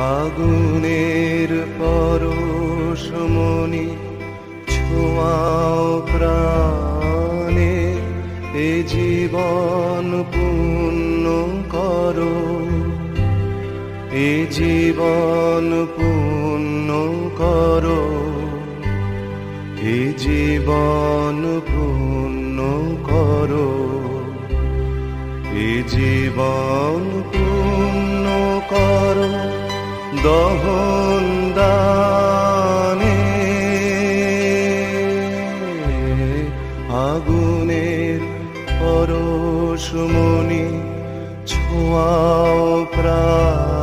আগুনের পরশমণি ছোঁয়াও প্রাণে, এ জীবন পূর্ণ করো। এ জীবন পূর্ণ করো। এ জীবন পূর্ণ করো। এ জীবন পূর্ণ দহন দানে আগুনের পরশমণি ছোঁয়াও প্রাণ।